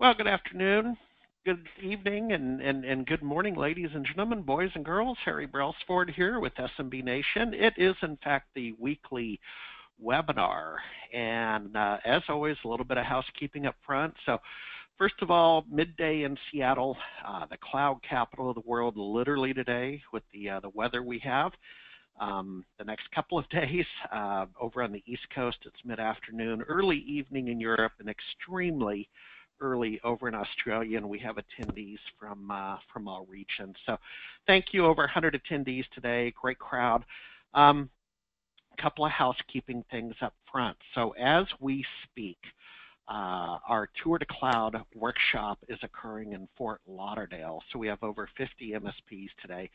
Well, good afternoon, good evening, and, and, and good morning, ladies and gentlemen, boys and girls. Harry Brelsford here with SMB Nation. It is, in fact, the weekly webinar. And uh, as always, a little bit of housekeeping up front. So, first of all, midday in Seattle, uh, the cloud capital of the world, literally today with the, uh, the weather we have. Um, the next couple of days uh, over on the East Coast, it's mid afternoon, early evening in Europe, and extremely early over in Australia, and we have attendees from uh, from all regions. So, thank you. Over 100 attendees today. Great crowd. Um, a couple of housekeeping things up front. So, as we speak, uh, our Tour to Cloud workshop is occurring in Fort Lauderdale. So we have over 50 MSPs today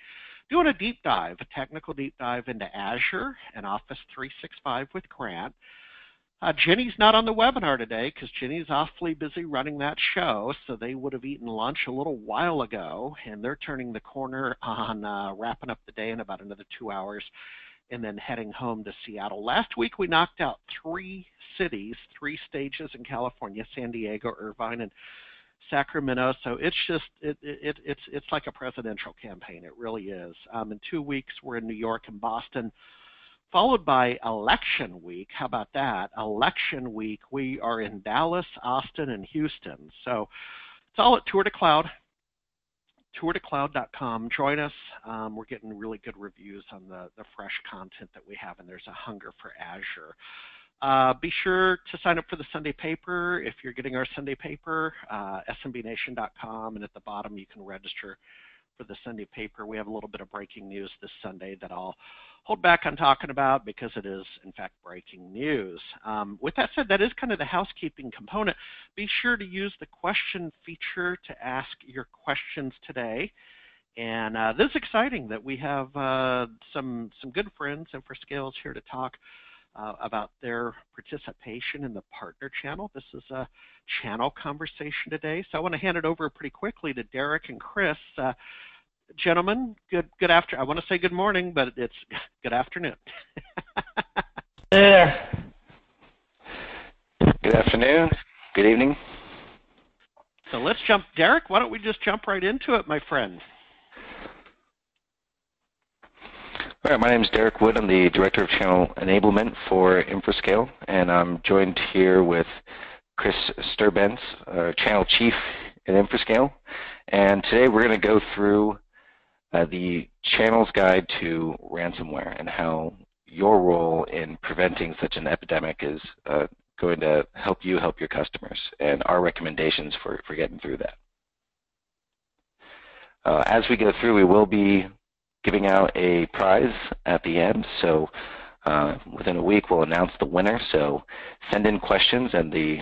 doing a deep dive, a technical deep dive into Azure and Office 365 with Grant. Uh, Jenny's not on the webinar today because Jenny's awfully busy running that show, so they would have eaten lunch a little while ago, and they're turning the corner on uh, wrapping up the day in about another two hours and then heading home to Seattle. Last week we knocked out three cities, three stages in California, San Diego, Irvine, and Sacramento. So it's just it, it it's it's like a presidential campaign. It really is. Um, in two weeks we're in New York and Boston followed by election week. How about that? Election week, we are in Dallas, Austin, and Houston. So it's all at Tour to Cloud, tourtocloud.com. Join us. Um, we're getting really good reviews on the, the fresh content that we have, and there's a hunger for Azure. Uh, be sure to sign up for the Sunday paper if you're getting our Sunday paper, uh, smbnation.com, and at the bottom you can register for the Sunday paper. We have a little bit of breaking news this Sunday that I'll hold back on talking about because it is, in fact, breaking news. Um, with that said, that is kind of the housekeeping component. Be sure to use the question feature to ask your questions today. And uh, this is exciting that we have uh, some some good friends InfraScales here to talk uh, about their participation in the partner channel. This is a channel conversation today, so I want to hand it over pretty quickly to Derek and Chris. Gentlemen, good good after. I want to say good morning, but it's good afternoon. there. Good afternoon. Good evening. So let's jump, Derek. Why don't we just jump right into it, my friend? All right, my name is Derek Wood. I'm the Director of Channel Enablement for InfraScale, and I'm joined here with Chris Sturbenz, uh, Channel Chief at InfraScale. And today we're going to go through uh, the channel's guide to ransomware and how your role in preventing such an epidemic is uh, going to help you help your customers and our recommendations for, for getting through that. Uh, as we go through, we will be giving out a prize at the end. So uh, within a week, we'll announce the winner. So send in questions, and the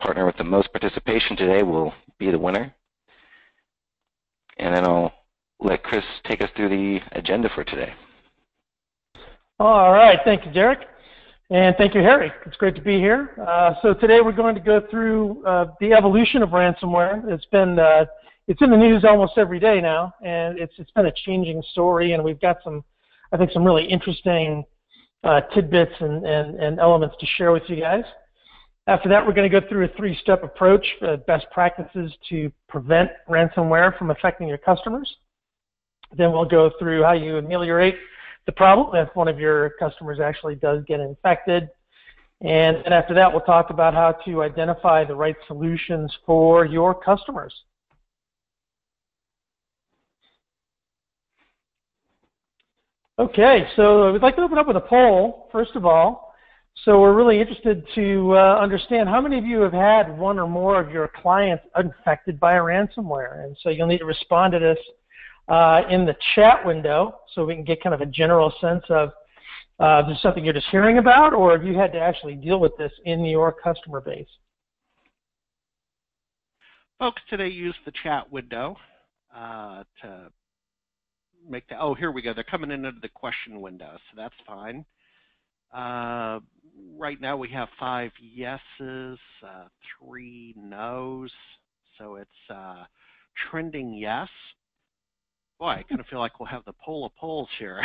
partner with the most participation today will be the winner. And then I'll let Chris take us through the agenda for today. All right. Thank you, Derek. And thank you, Harry. It's great to be here. Uh, so today we're going to go through uh, the evolution of ransomware. It's been uh, it's in the news almost every day now, and it's it's been a changing story. And we've got some, I think, some really interesting uh, tidbits and, and, and elements to share with you guys. After that, we're going to go through a three-step approach, uh, best practices to prevent ransomware from affecting your customers. Then we'll go through how you ameliorate the problem if one of your customers actually does get infected. And then after that, we'll talk about how to identify the right solutions for your customers. Okay, so we'd like to open up with a poll, first of all. So we're really interested to uh, understand how many of you have had one or more of your clients infected by a ransomware. And so you'll need to respond to this uh, in the chat window so we can get kind of a general sense of uh, is this something you're just hearing about or have you had to actually deal with this in your customer base? Folks today use the chat window uh, to make that. Oh, here we go. They're coming in into the question window, so that's fine. Uh, right now we have five yeses, uh, three nos, so it's uh, trending yes. Boy, I kind of feel like we'll have the poll of polls here.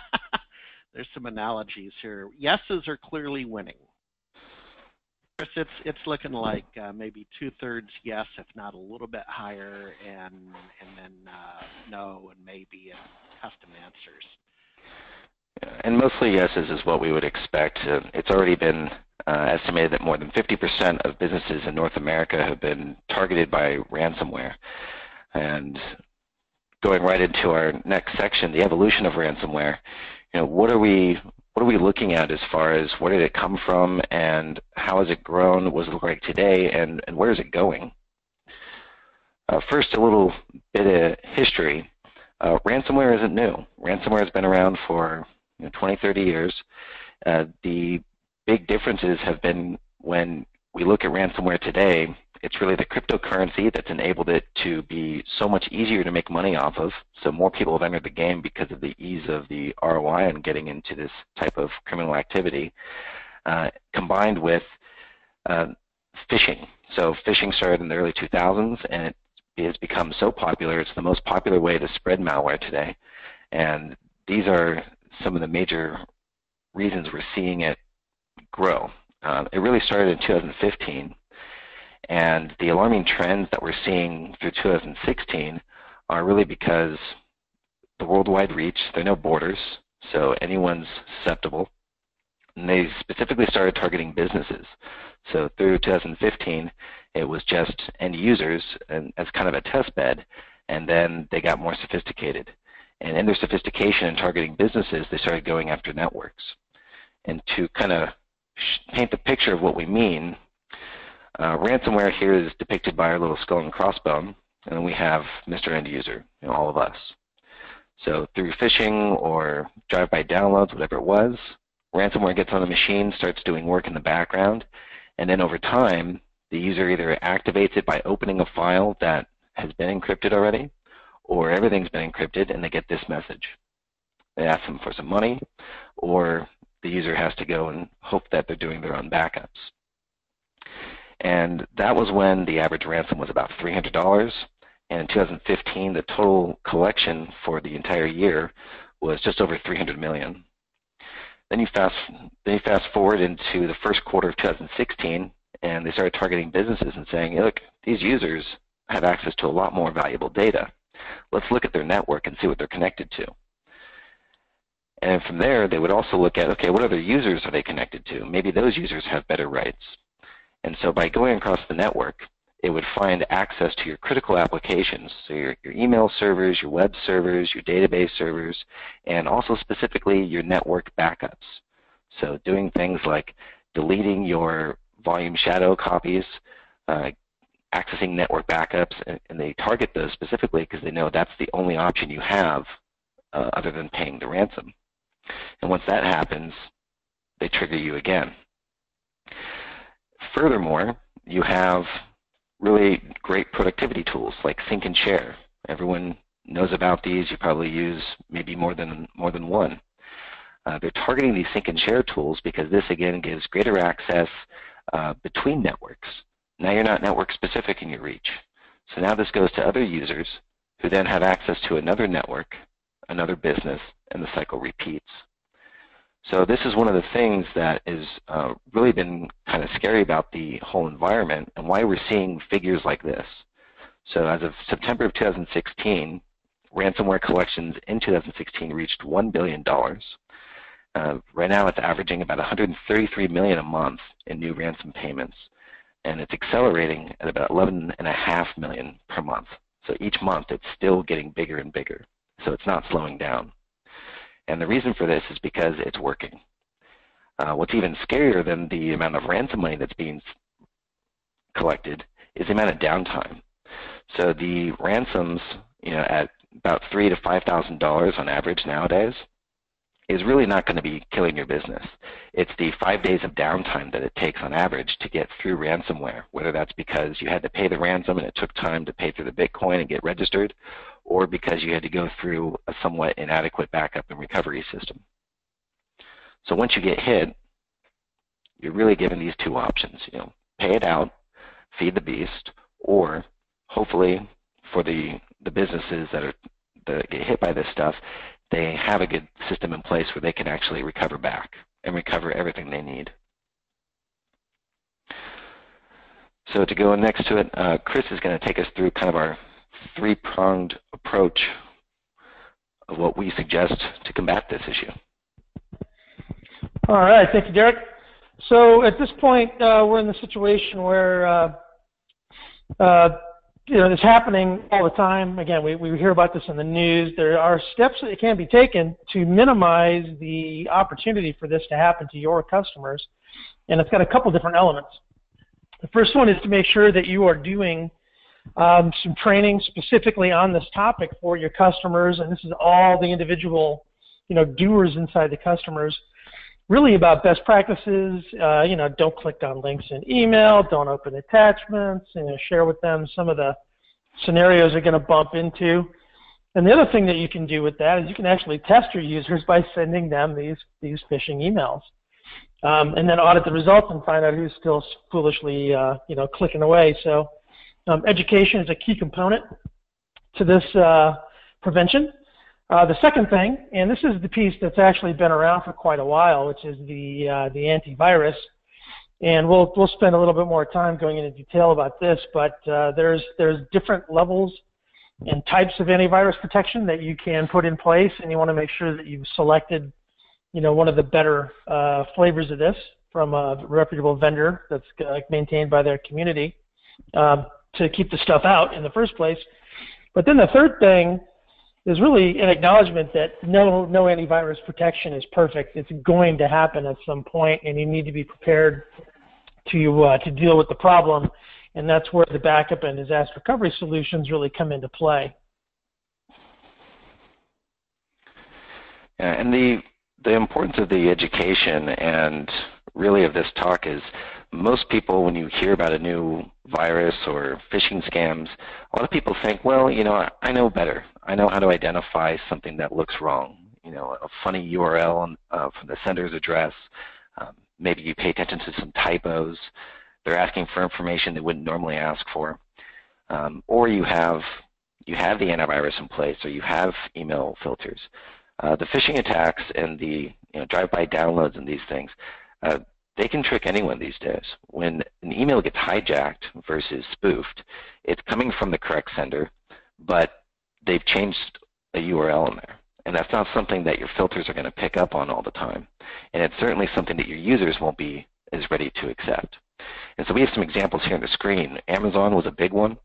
There's some analogies here. Yeses are clearly winning. Chris, it's it's looking like uh, maybe two thirds yes, if not a little bit higher, and and then uh, no and maybe and custom answers. And mostly yeses is what we would expect. Uh, it's already been uh, estimated that more than 50% of businesses in North America have been targeted by ransomware. And going right into our next section, the evolution of ransomware, you know, what are we what are we looking at as far as where did it come from and how has it grown? What does it look like today and, and where is it going? Uh, first, a little bit of history. Uh, ransomware isn't new. Ransomware has been around for you know, 20, 30 years. Uh, the big differences have been when we look at ransomware today, it's really the cryptocurrency that's enabled it to be so much easier to make money off of. So more people have entered the game because of the ease of the ROI and getting into this type of criminal activity, uh, combined with uh, phishing. So phishing started in the early 2000s, and it has become so popular. It's the most popular way to spread malware today, and these are some of the major reasons we're seeing it grow. Uh, it really started in 2015 and the alarming trends that we're seeing through 2016 are really because the worldwide reach, there are no borders, so anyone's susceptible. And they specifically started targeting businesses. So through 2015, it was just end users and as kind of a test bed, and then they got more sophisticated. And in their sophistication in targeting businesses, they started going after networks. And to kind of paint the picture of what we mean, uh, ransomware here is depicted by our little skull and crossbone, and we have Mr. End User, you know, all of us. So through phishing or drive-by downloads, whatever it was, ransomware gets on the machine, starts doing work in the background, and then over time, the user either activates it by opening a file that has been encrypted already, or everything's been encrypted and they get this message. They ask them for some money, or the user has to go and hope that they're doing their own backups. And that was when the average ransom was about $300. And in 2015, the total collection for the entire year was just over 300 million. Then you fast then you fast forward into the first quarter of 2016, and they started targeting businesses and saying, look, these users have access to a lot more valuable data. Let's look at their network and see what they're connected to. And from there, they would also look at, okay, what other users are they connected to? Maybe those users have better rights. And so by going across the network, it would find access to your critical applications, so your, your email servers, your web servers, your database servers, and also specifically your network backups. So doing things like deleting your volume shadow copies, uh, accessing network backups, and, and, they target those specifically because they know that's the only option you have uh, other than paying the ransom. And once that happens, they trigger you again. Furthermore, you have really great productivity tools like Sync and Share. Everyone knows about these. You probably use maybe more than more than one. Uh, they're targeting these Sync and Share tools because this again gives greater access uh, between networks. Now you're not network specific in your reach. So now this goes to other users who then have access to another network, another business, and the cycle repeats. So this is one of the things that has uh, really been kind of scary about the whole environment and why we're seeing figures like this. So as of September of 2016, ransomware collections in 2016 reached $1 billion. Uh, right now it's averaging about 133 million a month in new ransom payments, and it's accelerating at about 11.5 million per month. So each month it's still getting bigger and bigger. So it's not slowing down. And the reason for this is because it's working. Uh, what's even scarier than the amount of ransom money that's being collected is the amount of downtime. So the ransoms, you know, at about three to five thousand dollars on average nowadays, is really not going to be killing your business. It's the five days of downtime that it takes on average to get through ransomware, whether that's because you had to pay the ransom and it took time to pay through the Bitcoin and get registered, or because you had to go through a somewhat inadequate backup and recovery system. So once you get hit, you're really given these two options. You know, pay it out, feed the beast, or hopefully for the the businesses that are that get hit by this stuff, they have a good system in place where they can actually recover back and recover everything they need. So to go next to it, uh, Chris is going to take us through kind of our three-pronged approach of what we suggest to combat this issue. All right, thank you, Derek. So at this point, uh, we're in the situation where uh, uh, you know, it's happening all the time. Again, we, we hear about this in the news. There are steps that can be taken to minimize the opportunity for this to happen to your customers, and it's got a couple different elements. The first one is to make sure that you are doing um, some training specifically on this topic for your customers, and this is all the individual, you know, doers inside the customers really about best practices. Uh, you know, don't click on links in email, don't open attachments, you know, share with them some of the scenarios they're going to bump into. And the other thing that you can do with that is you can actually test your users by sending them these these phishing emails, um, and then audit the results and find out who's still foolishly uh, you know clicking away. So um, education is a key component to this uh, prevention. Uh, the second thing, and this is the piece that's actually been around for quite a while, which is the uh, the antivirus, and we'll we'll spend a little bit more time going into detail about this. But uh, there's there's different levels and types of antivirus protection that you can put in place, and you want to make sure that you've selected, you know, one of the better uh, flavors of this from a reputable vendor that's uh, maintained by their community um, to keep the stuff out in the first place. But then the third thing there's really an acknowledgement that no no antivirus protection is perfect. It's going to happen at some point, and you need to be prepared to uh, to deal with the problem. And that's where the backup and disaster recovery solutions really come into play. Yeah, and the the importance of the education and really of this talk is most people, when you hear about a new virus or phishing scams, a lot of people think, well, you know, I know better. I know how to identify something that looks wrong. You know, a funny URL uh, from the sender's address. Um, maybe you pay attention to some typos. They're asking for information they wouldn't normally ask for. Um, or you have you have the antivirus in place, or you have email filters. Uh, the phishing attacks and the you know, drive-by downloads and these things, uh, they can trick anyone these days. When an email gets hijacked versus spoofed, it's coming from the correct sender, but they've changed a URL in there. And that's not something that your filters are going to pick up on all the time. And it's certainly something that your users won't be as ready to accept. And so we have some examples here on the screen. Amazon was a big one.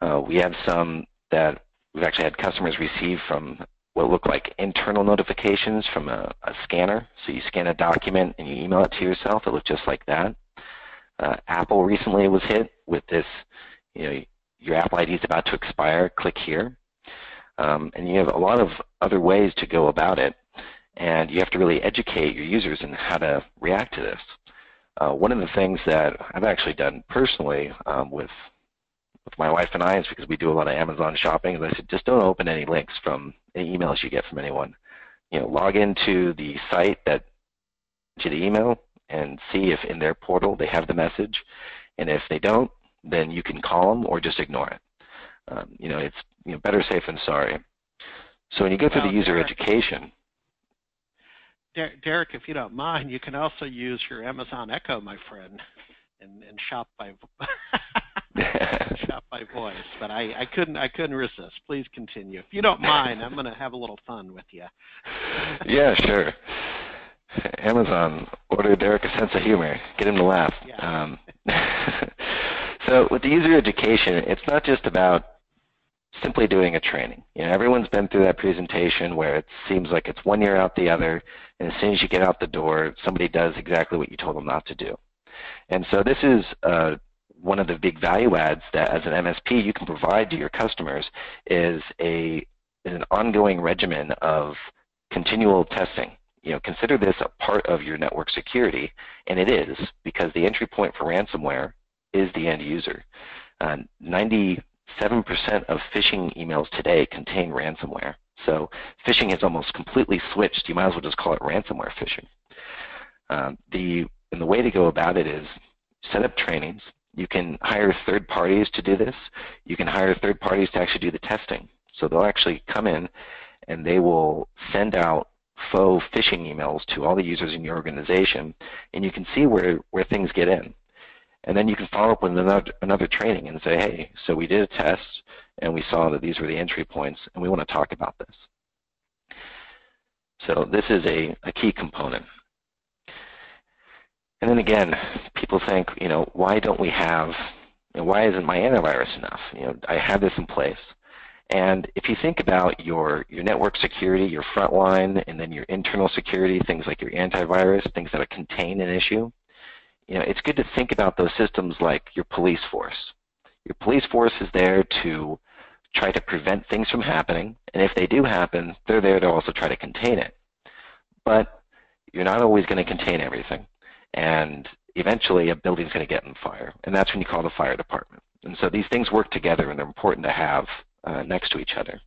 Uh, we have some that we've actually had customers receive from what look like internal notifications from a, a, scanner. So you scan a document and you email it to yourself. It looks just like that. Uh, Apple recently was hit with this, you know, your Apple ID is about to expire, click here. Um, and you have a lot of other ways to go about it. And you have to really educate your users in how to react to this. Uh, one of the things that I've actually done personally um, with with my wife and I is because we do a lot of Amazon shopping. And I said just don't open any links from any emails you get from anyone. You know, log into the site that to the email and see if in their portal they have the message, and if they don't, then you can call them or just ignore it. Um, you know, it's you know, better safe than sorry. So when you go through the user Derek, education, Derek, if you don't mind, you can also use your Amazon Echo, my friend, and, and shop by shop by voice. But I, I couldn't I couldn't resist. Please continue. If you don't mind, I'm going to have a little fun with you. yeah, sure. Amazon, order Derek a sense of humor. Get him to laugh. Yeah. Um, so with the user education, it's not just about simply doing a training. You know, everyone's been through that presentation where it seems like it's one year out the other, and as soon as you get out the door, somebody does exactly what you told them not to do. And so this is uh, one of the big value adds that as an MSP you can provide to your customers is a is an ongoing regimen of continual testing. You know, consider this a part of your network security, and it is because the entry point for ransomware is the end user. Uh, 97% of phishing emails today contain ransomware. So phishing has almost completely switched. You might as well just call it ransomware phishing. Um, the and the way to go about it is set up trainings. You can hire third parties to do this. You can hire third parties to actually do the testing. So they'll actually come in and they will send out faux phishing emails to all the users in your organization, and you can see where, where things get in. And then you can follow up with another, another training and say, hey, so we did a test and we saw that these were the entry points and we want to talk about this. So this is a, a key component. And then again, people think, you know, why don't we have, you know, why isn't my antivirus enough? You know, I have this in place. And if you think about your, your network security, your frontline, and then your internal security, things like your antivirus, things that contain an issue, you know, it's good to think about those systems like your police force. Your police force is there to try to prevent things from happening, and if they do happen, they're there to also try to contain it. But you're not always going to contain everything, and eventually a building's going to get on fire, and that's when you call the fire department. And so these things work together, and they're important to have uh, next to each other.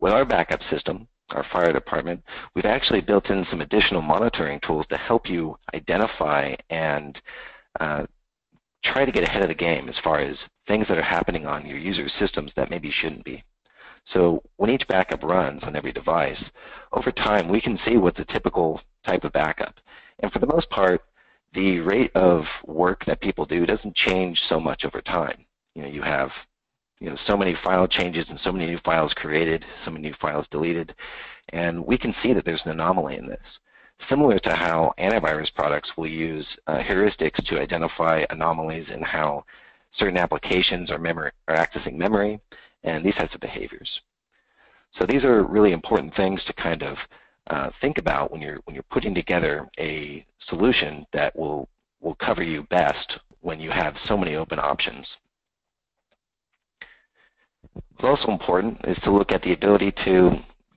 With our backup system, our fire department, we've actually built in some additional monitoring tools to help you identify and uh, try to get ahead of the game as far as things that are happening on your user systems that maybe shouldn't be. So when each backup runs on every device, over time we can see what's a typical type of backup. And for the most part, the rate of work that people do doesn't change so much over time. You know, you have you know, so many file changes and so many new files created, so many new files deleted, and we can see that there's an anomaly in this. Similar to how antivirus products will use uh, heuristics to identify anomalies in how certain applications are, memory, are accessing memory and these types of behaviors. So these are really important things to kind of uh, think about when you're when you're putting together a solution that will will cover you best when you have so many open options. What's also important is to look at the ability to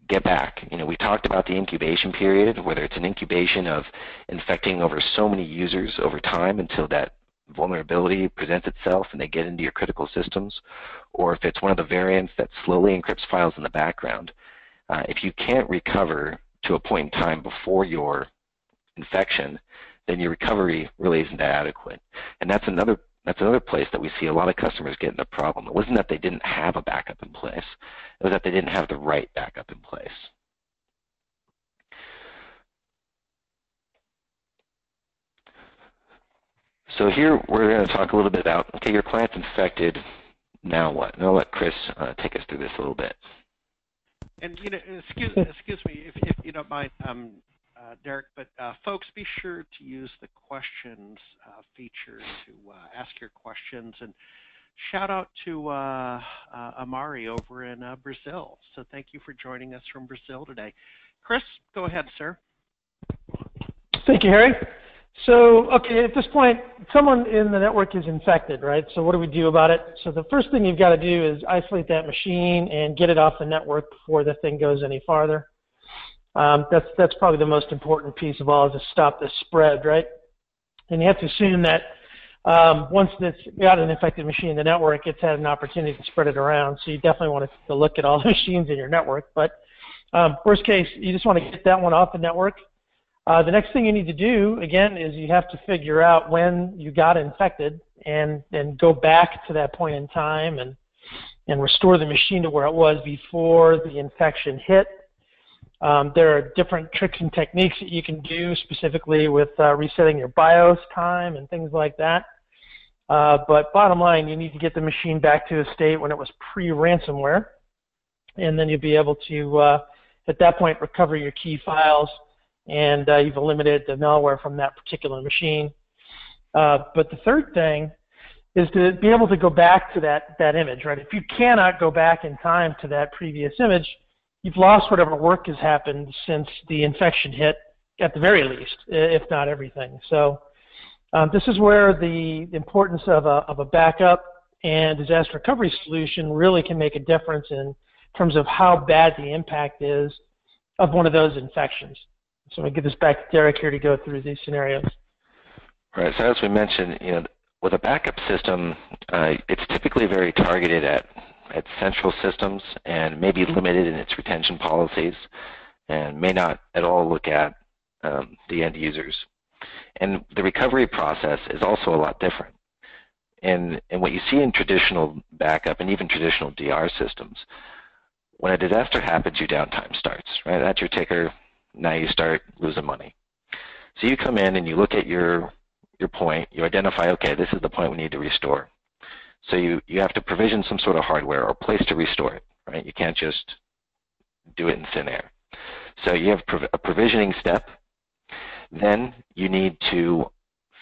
get back. You know, we talked about the incubation period, whether it's an incubation of infecting over so many users over time until that vulnerability presents itself and they get into your critical systems, or if it's one of the variants that slowly encrypts files in the background. Uh, if you can't recover to a point in time before your infection, then your recovery really isn't adequate. And that's another that's another place that we see a lot of customers get in a problem. It wasn't that they didn't have a backup in place. It was that they didn't have the right backup in place. So here we're going to talk a little bit about, okay, your client's infected, now what? And I'll let Chris uh, take us through this a little bit. And you know, excuse, excuse me, if, if you don't mind, um, uh, Derek, but uh, folks, be sure to use the questions uh, feature to uh, ask your questions. And shout out to uh, uh, Amari over in Brazil. So thank you for joining us from Brazil today. Chris, go ahead, sir. Thank you, Harry. So, okay, at this point, someone in the network is infected, right? So what do we do about it? So the first thing you've got to do is isolate that machine and get it off the network before the thing goes any farther. Um, that's that's probably the most important piece of all is to stop the spread, right? And you have to assume that um, once it's got an infected machine in the network, it's had an opportunity to spread it around. So you definitely want to look at all the machines in your network. But um, worst case, you just want to get that one off the network. Uh, the next thing you need to do, again, is you have to figure out when you got infected and and go back to that point in time and and restore the machine to where it was before the infection hit um, there are different tricks and techniques that you can do specifically with uh, resetting your BIOS time and things like that. Uh, but bottom line, you need to get the machine back to a state when it was pre-ransomware, and then you'll be able to, uh, at that point, recover your key files, and uh, you've eliminated the malware from that particular machine. Uh, but the third thing is to be able to go back to that, that image, right? If you cannot go back in time to that previous image, you've lost whatever work has happened since the infection hit, at the very least, if not everything. So um, this is where the importance of a, of a backup and disaster recovery solution really can make a difference in terms of how bad the impact is of one of those infections. So I'm gonna give this back to Derek here to go through these scenarios. Right. So as we mentioned, you know, with a backup system, uh, it's typically very targeted at at central systems and may be limited in its retention policies and may not at all look at um, the end users. And the recovery process is also a lot different. And, and what you see in traditional backup and even traditional DR systems, when a disaster happens, your downtime starts, right? That's your ticker. Now you start losing money. So you come in and you look at your your point, you identify, okay, this is the point we need to restore. So you, you have to provision some sort of hardware or place to restore it, right? You can't just do it in thin air. So you have a provisioning step. Then you need to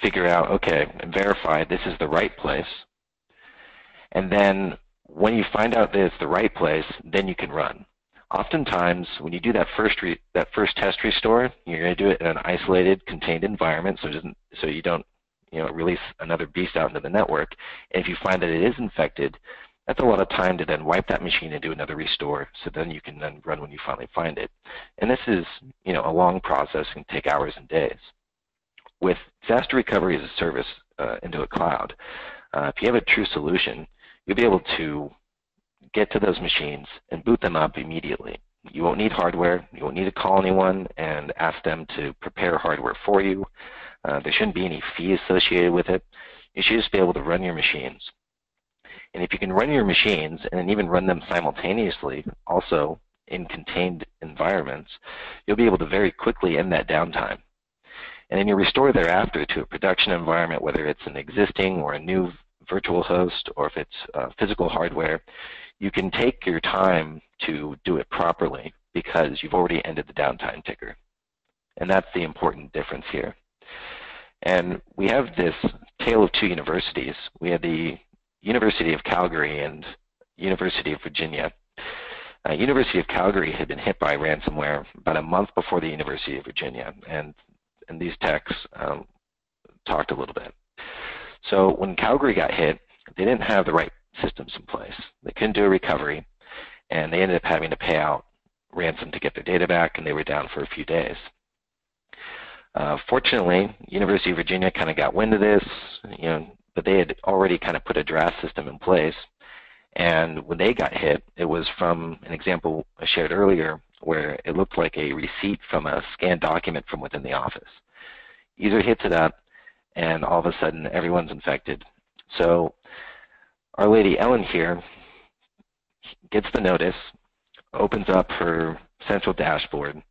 figure out, okay, and verify this is the right place. And then when you find out that it's the right place, then you can run. Oftentimes, when you do that first that first test restore, you're going to do it in an isolated, contained environment, so so you don't you know release another beast out into the network. And if you find that it is infected, that's a lot of time to then wipe that machine and do another restore, so then you can then run when you finally find it. And this is you know a long process and take hours and days. With disaster recovery as a service uh, into a cloud, uh, if you have a true solution, you'll be able to get to those machines and boot them up immediately. You won't need hardware. You won't need to call anyone and ask them to prepare hardware for you. Uh, there shouldn't be any fee associated with it. You should just be able to run your machines. And if you can run your machines and even run them simultaneously, also in contained environments, you'll be able to very quickly end that downtime. And then you restore thereafter to a production environment, whether it's an existing or a new virtual host or if it's uh, physical hardware, you can take your time to do it properly because you've already ended the downtime ticker. And that's the important difference here. And we have this tale of two universities. We have the University of Calgary and University of Virginia. Uh, University of Calgary had been hit by ransomware about a month before the University of Virginia, and, and these techs um, talked a little bit. So when Calgary got hit, they didn't have the right systems in place. They couldn't do a recovery, and they ended up having to pay out ransom to get their data back, and they were down for a few days. Uh, fortunately, University of Virginia kind of got wind of this, you know, but they had already kind of put a DRaaS system in place. And when they got hit, it was from an example I shared earlier where it looked like a receipt from a scanned document from within the office. User hits it up, and all of a sudden everyone's infected. So our lady Ellen here gets the notice, opens up her central dashboard.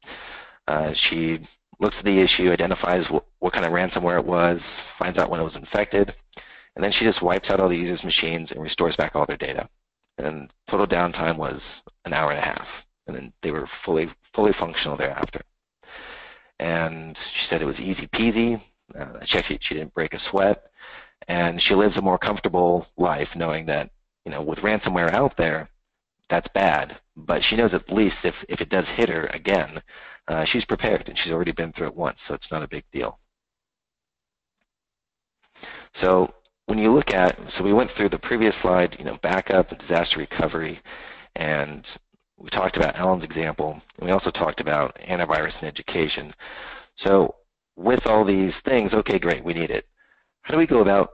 Uh, she looks at the issue, identifies what, what kind of ransomware it was, finds out when it was infected, and then she just wipes out all the users' machines and restores back all their data. And total downtime was an hour and a half, and then they were fully fully functional thereafter. And she said it was easy peasy. Uh, she, she didn't break a sweat, and she lives a more comfortable life knowing that, you know, with ransomware out there, that's bad. But she knows at least if, if it does hit her again, uh, she's prepared and she's already been through it once, so it's not a big deal. So when you look at, so we went through the previous slide, you know, backup, disaster recovery, and we talked about Ellen's example, and we also talked about antivirus and education. So with all these things, okay, great, we need it. How do we go about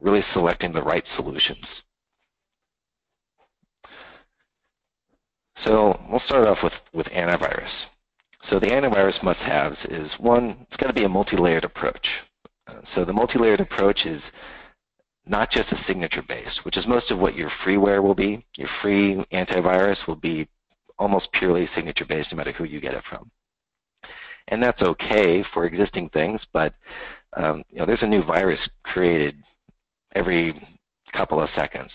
really selecting the right solutions? So we'll start off with, with antivirus. So the antivirus must-haves is one, it's got to be a multi-layered approach. So the multi-layered approach is not just a signature-based, which is most of what your freeware will be. Your free antivirus will be almost purely signature-based no matter who you get it from. And that's okay for existing things, but um, you know, there's a new virus created every couple of seconds.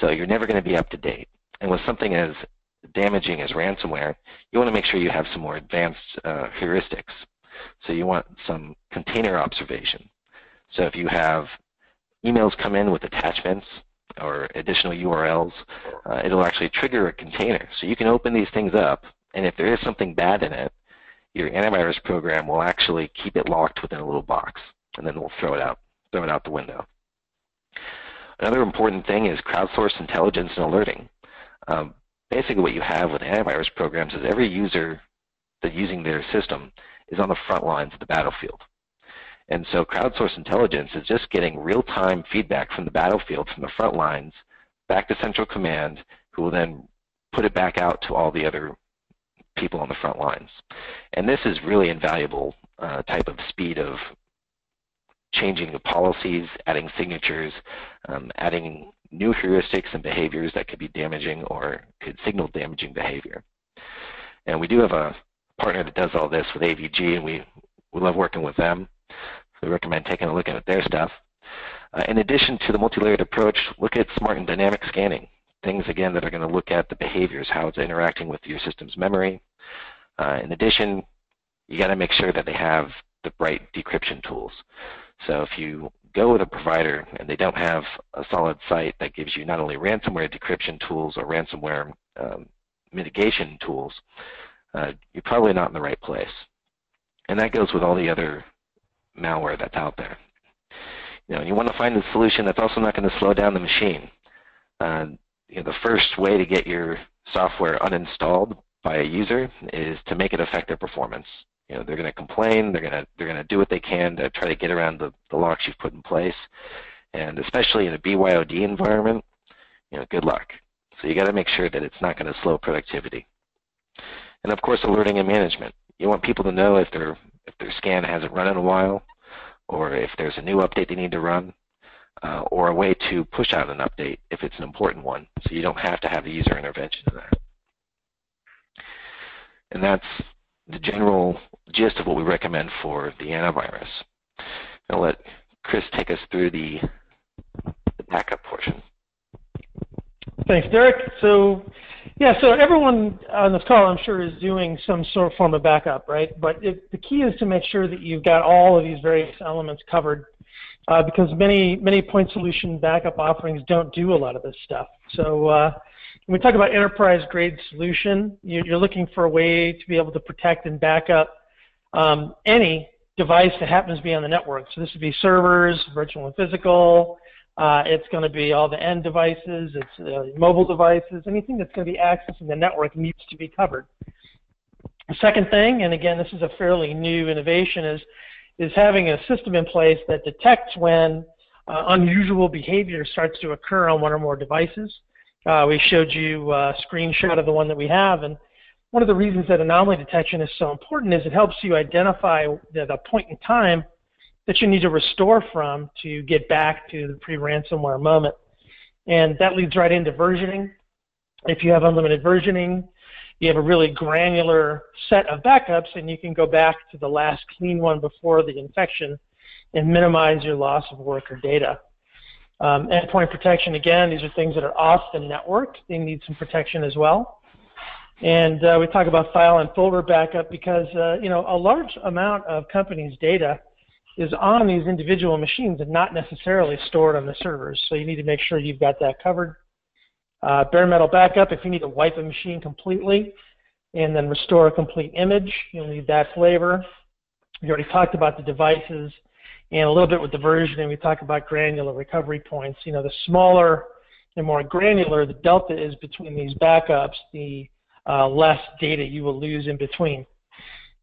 So you're never going to be up to date. And with something as damaging as ransomware, you want to make sure you have some more advanced uh, heuristics. So you want some container observation. So if you have emails come in with attachments or additional URLs, uh, it'll actually trigger a container. So you can open these things up, and if there is something bad in it, your antivirus program will actually keep it locked within a little box and then we'll throw it out, throw it out the window. Another important thing is crowdsourced intelligence and alerting. Um, basically what you have with antivirus programs is every user that's using their system is on the front lines of the battlefield. And so crowdsourced intelligence is just getting real-time feedback from the battlefield, from the front lines, back to central command, who will then put it back out to all the other people on the front lines. And this is really invaluable uh, type of speed of changing the policies, adding signatures, um, adding new heuristics and behaviors that could be damaging or could signal damaging behavior. And we do have a partner that does all this with AVG, and we, we love working with them. we recommend taking a look at their stuff. Uh, in addition to the multi-layered approach, look at smart and dynamic scanning. Things, again, that are going to look at the behaviors, how it's interacting with your system's memory. Uh, in addition, you got to make sure that they have the right decryption tools. So if you go with a provider and they don't have a solid site that gives you not only ransomware decryption tools or ransomware um, mitigation tools, uh, you're probably not in the right place. And that goes with all the other malware that's out there. You know, you want to find a solution that's also not going to slow down the machine. Uh, you know, the first way to get your software uninstalled by a user is to make it affect their performance. You know, they're going to complain. They're going to they're going to do what they can to try to get around the, the locks you've put in place, and especially in a BYOD environment, you know, good luck. So you got to make sure that it's not going to slow productivity. And of course, alerting and management. You want people to know if their if their scan hasn't run in a while, or if there's a new update they need to run, uh, or a way to push out an update if it's an important one. So you don't have to have a user intervention in that. And that's the general gist of what we recommend for the antivirus. I'll let Chris take us through the, the backup portion. Thanks, Derek. So, yeah, so everyone on this call, I'm sure, is doing some sort of form of backup, right? But it, the key is to make sure that you've got all of these various elements covered, uh, because many many point solution backup offerings don't do a lot of this stuff. So, uh, when we talk about enterprise grade solution, you're looking for a way to be able to protect and back up um, any device that happens to be on the network. So this would be servers, virtual and physical, uh, it's going to be all the end devices, it's uh, mobile devices, anything that's going to be accessing the network needs to be covered. The second thing, and again, this is a fairly new innovation, is, is having a system in place that detects when uh, unusual behavior starts to occur on one or more devices. Uh, we showed you a screenshot of the one that we have, and one of the reasons that anomaly detection is so important is it helps you identify the, the point in time that you need to restore from to get back to the pre-ransomware moment. And that leads right into versioning. If you have unlimited versioning, you have a really granular set of backups, and you can go back to the last clean one before the infection and minimize your loss of work or data. Um, endpoint protection, again, these are things that are off the network. They need some protection as well. And uh, we talk about file and folder backup because, uh, you know, a large amount of companies' data is on these individual machines and not necessarily stored on the servers. So you need to make sure you've got that covered. Uh, bare metal backup, if you need to wipe a machine completely and then restore a complete image, you'll need that flavor. We already talked about the devices and a little bit with the versioning. We talk about granular recovery points. You know, the smaller and more granular the delta is between these backups, the uh, less data you will lose in between.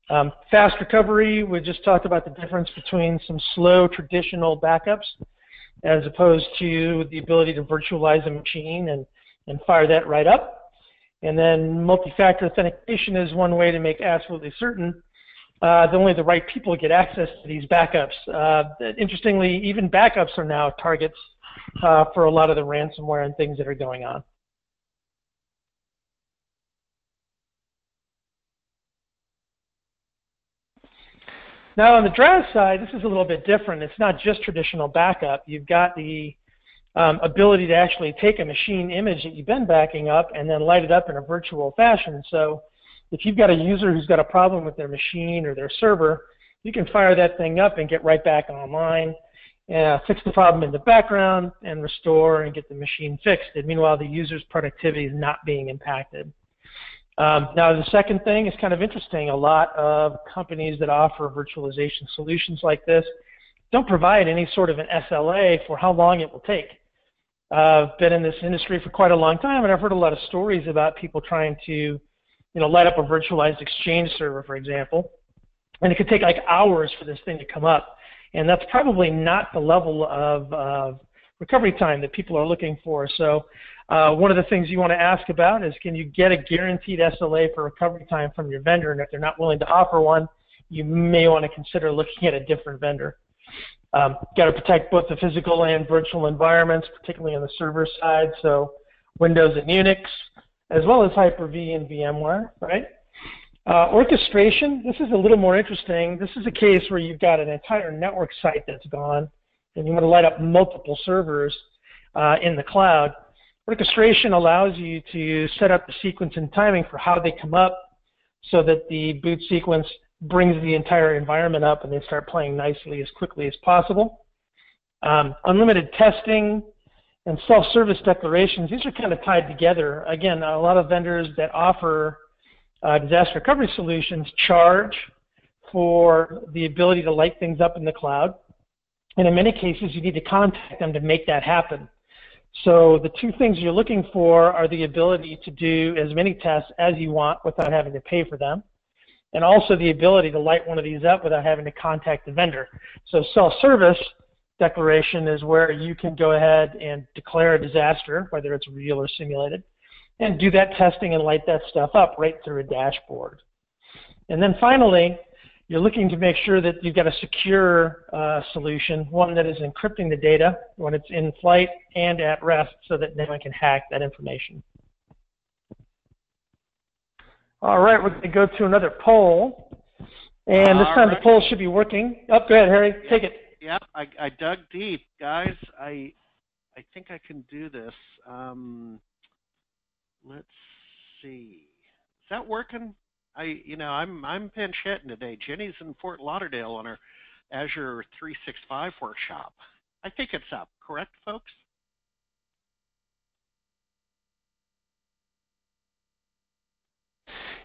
Um, fast recovery, we just talked about the difference between some slow traditional backups as opposed to the ability to virtualize a machine and, and fire that right up. And then multi-factor authentication is one way to make absolutely certain uh, only the right people get access to these backups. Uh, interestingly, even backups are now targets uh, for a lot of the ransomware and things that are going on. Now on the DRaaS side, this is a little bit different. It's not just traditional backup. You've got the um, ability to actually take a machine image that you've been backing up and then light it up in a virtual fashion. So if you've got a user who's got a problem with their machine or their server, you can fire that thing up and get right back online, uh, fix the problem in the background, and restore and get the machine fixed. And meanwhile, the user's productivity is not being impacted. Um, now, the second thing is kind of interesting. A lot of companies that offer virtualization solutions like this don't provide any sort of an SLA for how long it will take. I've been in this industry for quite a long time, and I've heard a lot of stories about people trying to, you know, light up a virtualized Exchange server, for example, and it could take like hours for this thing to come up, and that's probably not the level of recovery time that people are looking for. So uh, one of the things you want to ask about is can you get a guaranteed SLA for recovery time from your vendor? And if they're not willing to offer one, you may want to consider looking at a different vendor. Um, got to protect both the physical and virtual environments, particularly on the server side. So Windows and Unix, as well as Hyper-V and VMware, right? Uh, orchestration, this is a little more interesting. This is a case where you've got an entire network site that's gone and you want to light up multiple servers uh, in the cloud. Orchestration allows you to set up the sequence and timing for how they come up so that the boot sequence brings the entire environment up and they start playing nicely as quickly as possible. Um, unlimited testing and self-service declarations, these are kind of tied together. Again, a lot of vendors that offer uh, disaster recovery solutions charge for the ability to light things up in the cloud. And in many cases, you need to contact them to make that happen. So the two things you're looking for are the ability to do as many tests as you want without having to pay for them, and also the ability to light one of these up without having to contact the vendor. So self-service declaration is where you can go ahead and declare a disaster, whether it's real or simulated, and do that testing and light that stuff up right through a dashboard. And then finally, you're looking to make sure that you've got a secure uh, solution, one that is encrypting the data when it's in flight and at rest so that no one can hack that information. All right, we're going to go to another poll. And this All time right. the poll should be working. Oh, go ahead, Harry. Take it. Yep, I, I dug deep. Guys, I I think I can do this. Um, let's see. Is that working? I you know I'm I'm pinch hitting today. Jenny's in Fort Lauderdale on her Azure 365 workshop. I think it's up, correct, folks?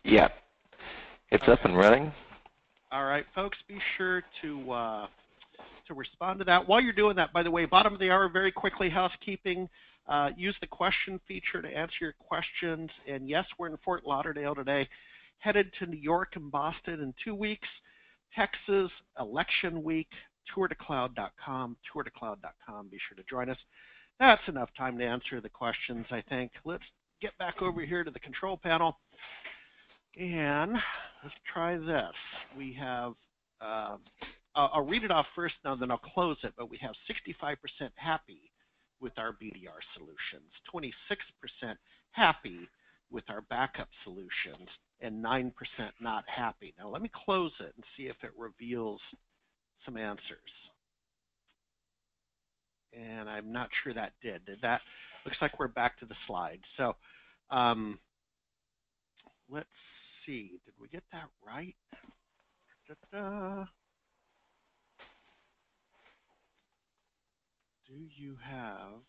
Yeah, it's up and running. All right, folks, be sure to uh, to respond to that. While you're doing that, by the way, bottom of the hour, very quickly, housekeeping. Uh, use the question feature to answer your questions. And yes, we're in Fort Lauderdale today headed to New York and Boston in two weeks. Texas, election week, tourtocloud.com, tourtocloud.com. Be sure to join us. That's enough time to answer the questions, I think. Let's get back over here to the control panel. And let's try this. We have, uh, I'll read it off first now, then I'll close it, but we have 65% happy with our BDR solutions, 26% happy with our backup solutions, and 9% not happy. Now let me close it and see if it reveals some answers. And I'm not sure that did. Did that? Looks like we're back to the slide. So um, let's see. Did we get that right? Da-da. Do you have?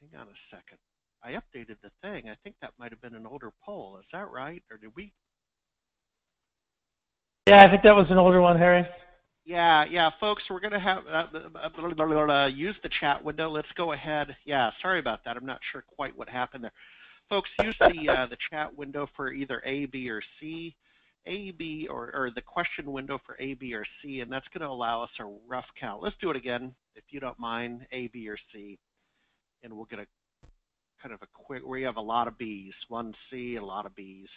Hang on a second. I updated the thing. I think that might have been an older poll. Is that right? Or did we? Yeah, I think that was an older one, Harry. Yeah, yeah, folks, we're going to have uh, use the chat window. Let's go ahead. Yeah, sorry about that. I'm not sure quite what happened there. Folks, use the uh, the chat window for either A, B, or C. A, B, or, or the question window for A, B, or C, and that's going to allow us a rough count. Let's do it again, if you don't mind, A, B, or C, and we'll get a kind of a quick, we have a lot of B's, one C, a lot of B's,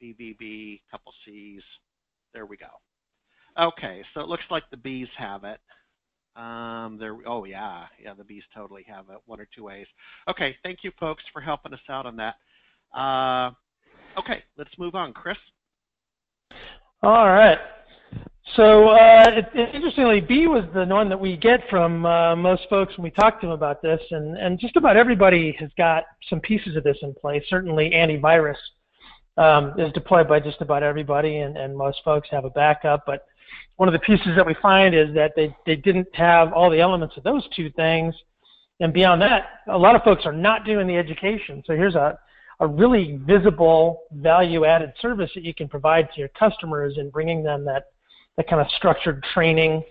B, B, B, couple C's. There we go. Okay, so it looks like the B's have it. Um, there, oh yeah, yeah, the B's totally have it, one or two A's. Okay, thank you folks for helping us out on that. Uh, okay, let's move on. Chris? All right. So uh, it, interestingly, B was the one that we get from uh, most folks when we talk to them about this, and, and just about everybody has got some pieces of this in place. Certainly, antivirus um, is deployed by just about everybody, and, and most folks have a backup. But one of the pieces that we find is that they, they didn't have all the elements of those two things. And beyond that, a lot of folks are not doing the education. So here's a, a really visible value-added service that you can provide to your customers in bringing them that that kind of structured training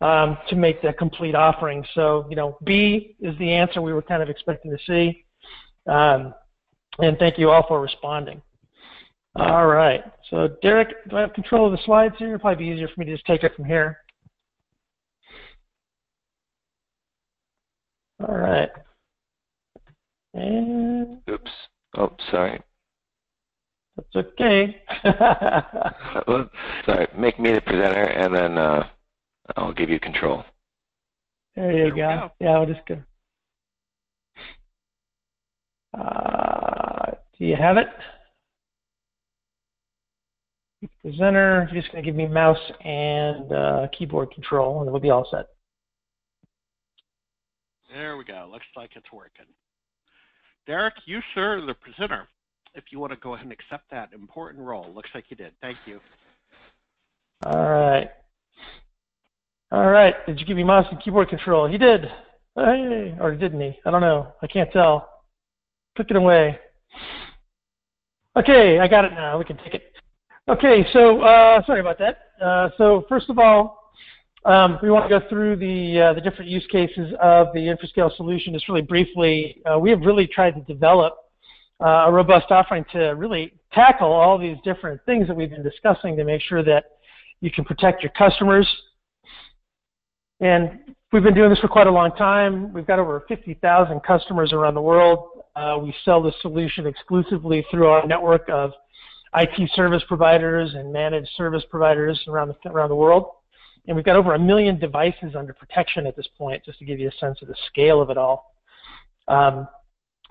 um, to make the complete offering. So, you know, B is the answer we were kind of expecting to see. Um, and thank you all for responding. All right. So, Derek, do I have control of the slides here? It'll probably be easier for me to just take it from here. All right. And oops. Oh, sorry. That's okay. well, sorry, make me the presenter, and then uh, I'll give you control. There you go. go. Yeah, we'll just go. Uh, do Do you have it? Presenter, you're just going to give me mouse and uh, keyboard control, and we'll be all set. There we go. Looks like it's working. Derek, you, sir, the presenter. If you want to go ahead and accept that important role. Looks like you did. Thank you. All right. All right. Did you give me mouse and keyboard control? He did. Hey, or didn't he? I don't know. I can't tell. Took it away. Okay, I got it now. We can take it. Okay, so uh, sorry about that. Uh, so first of all, um, we want to go through the uh, the different use cases of the InfraScale solution. Just really briefly, uh, we have really tried to develop uh, a robust offering to really tackle all these different things that we've been discussing to make sure that you can protect your customers. And we've been doing this for quite a long time. We've got over 50,000 customers around the world. Uh, we sell the solution exclusively through our network of IT service providers and managed service providers around the, around the world. And we've got over a million devices under protection at this point, just to give you a sense of the scale of it all. Um,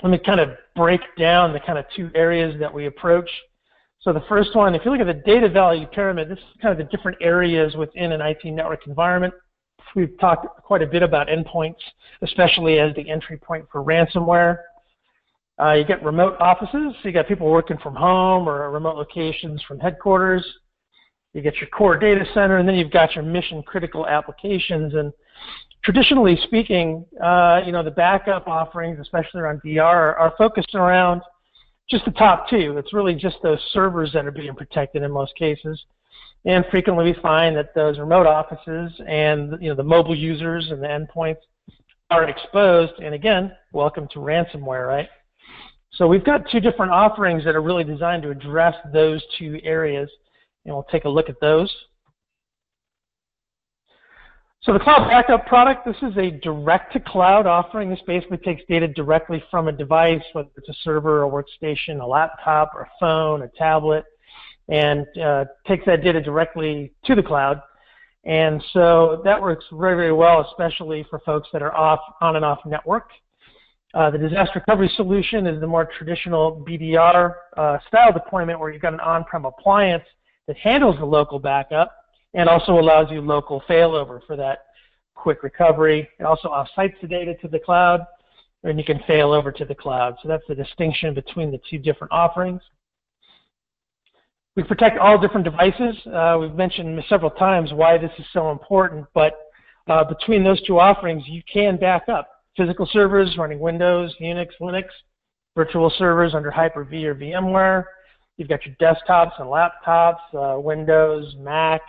let me kind of break down the kind of two areas that we approach. So the first one, if you look at the data value pyramid, this is kind of the different areas within an IT network environment. We've talked quite a bit about endpoints, especially as the entry point for ransomware. Uh, you get remote offices, so you got people working from home or remote locations from headquarters. You get your core data center, and then you've got your mission critical applications. And traditionally speaking, uh, you know, the backup offerings, especially around DR, are, are focused around just the top two. It's really just those servers that are being protected in most cases. And frequently we find that those remote offices and you know the mobile users and the endpoints are exposed. And again, welcome to ransomware, right? So we've got two different offerings that are really designed to address those two areas, and we'll take a look at those. So the cloud backup product, this is a direct-to-cloud offering. This basically takes data directly from a device, whether it's a server, a workstation, a laptop, or a phone, a tablet, and uh, takes that data directly to the cloud. And so that works very, very well, especially for folks that are off on and off network. Uh, the disaster recovery solution is the more traditional BDR uh, style deployment where you've got an on-prem appliance that handles the local backup and also allows you local failover for that quick recovery. It also offsites the data to the cloud and you can fail over to the cloud. So that's the distinction between the two different offerings. We protect all different devices. Uh, we've mentioned several times why this is so important, but uh, between those two offerings, you can back up physical servers running Windows, Unix, Linux, virtual servers under Hyper-V or VMware. You've got your desktops and laptops, uh, Windows, Mac,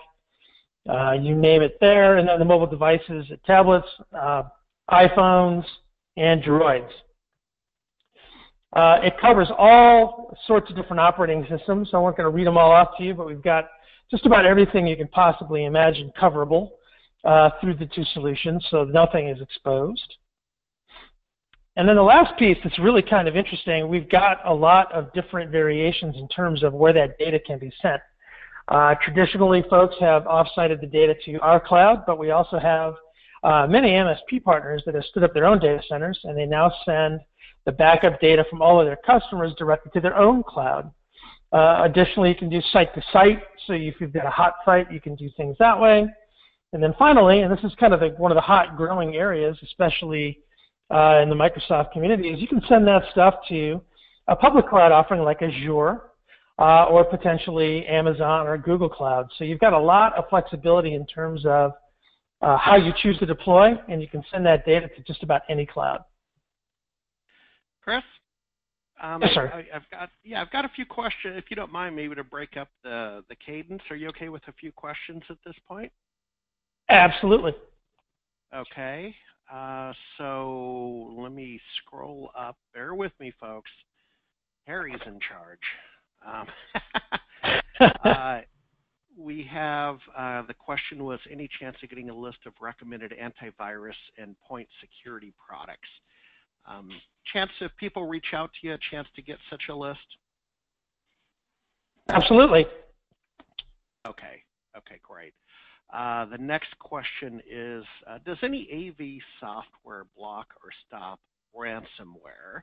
uh, you name it there, and then the mobile devices, tablets, uh, iPhones, Androids. Uh, it covers all sorts of different operating systems, so I'm not going to read them all off to you, but we've got just about everything you can possibly imagine coverable uh, through the two solutions, so nothing is exposed. And then the last piece that's really kind of interesting, we've got a lot of different variations in terms of where that data can be sent. Uh, traditionally, folks have off-sited the data to our cloud, but we also have uh, many MSP partners that have stood up their own data centers, and they now send the backup data from all of their customers directly to their own cloud. Uh, additionally, you can do site-to-site, so if you've got a hot site, you can do things that way. And then finally, and this is kind of the, one of the hot growing areas, especially uh, in the Microsoft community is you can send that stuff to a public cloud offering like Azure uh, or potentially Amazon or Google Cloud. So you've got a lot of flexibility in terms of uh, how you choose to deploy, and you can send that data to just about any cloud. Chris? Um, yes, sir. I, have got yeah, I've got a few questions. If you don't mind, maybe to break up the the cadence. Are you okay with a few questions at this point? Absolutely. Okay. Uh, so let me scroll up. Bear with me, folks. Harry's in charge. Um, uh, we have uh, the question was any chance of getting a list of recommended antivirus endpoint security products? Um, chance if people reach out to you, a chance to get such a list? Absolutely. Okay. Okay, great. Uh, the next question is, uh, does any AV software block or stop ransomware?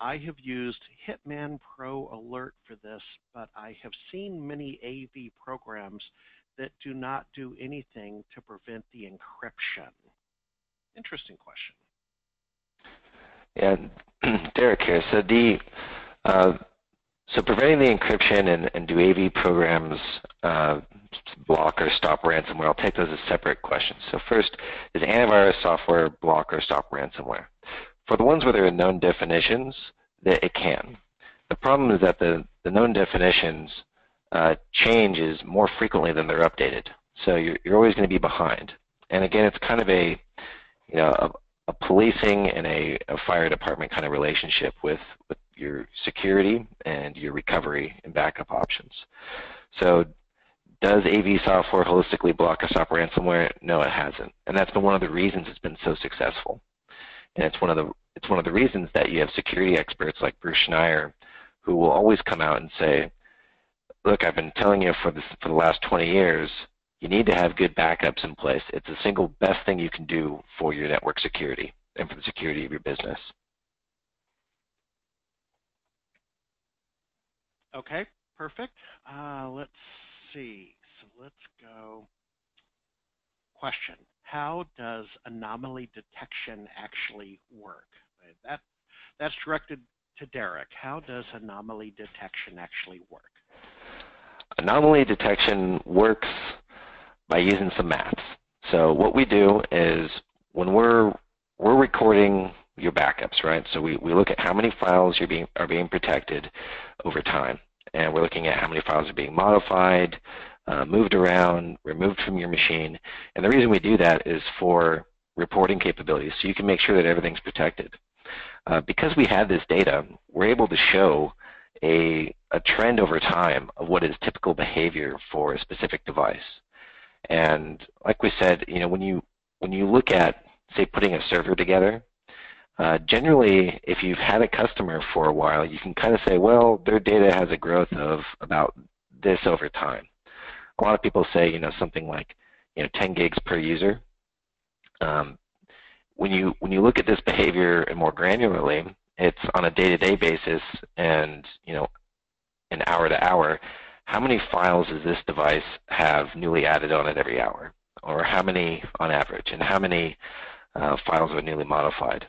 I have used Hitman Pro Alert for this, but I have seen many AV programs that do not do anything to prevent the encryption. Interesting question. Yeah, Derek here. So the uh, so preventing the encryption and, and do AV programs uh, block or stop ransomware? I'll take those as separate questions. So first, does antivirus software block or stop ransomware? For the ones where there are known definitions, that it can. The problem is that the, the known definitions uh, changes more frequently than they're updated. So you're, you're always going to be behind. And again, it's kind of a, you know, a, policing and a, a, fire department kind of relationship with, with your security and your recovery and backup options. So does AV software holistically block or stop ransomware? No, it hasn't. And that's been one of the reasons it's been so successful. And it's one of the it's one of the reasons that you have security experts like Bruce Schneier who will always come out and say, look, I've been telling you for, this, for the last 20 years, you need to have good backups in place. It's the single best thing you can do for your network security and for the security of your business. Okay, perfect. Uh, let's see. So let's go. Question. How does anomaly detection actually work? That, that's directed to Derek. How does anomaly detection actually work? Anomaly detection works by using some math. So what we do is when we're we're recording your backups, right? So we, we look at how many files you're being, are being protected over time. And we're looking at how many files are being modified, uh, moved around, removed from your machine. And the reason we do that is for reporting capabilities, so you can make sure that everything's protected. Uh, because we have this data, we're able to show a, a trend over time of what is typical behavior for a specific device. And like we said, you know, when you when you look at say putting a server together, uh, generally, if you've had a customer for a while, you can kind of say, well, their data has a growth of about this over time. A lot of people say, you know, something like, you know, 10 gigs per user. Um, when you when you look at this behavior more granularly, it's on a day-to-day -day basis, and you know, an hour to hour how many files does this device have newly added on it every hour? Or how many on average? And how many uh, files are newly modified?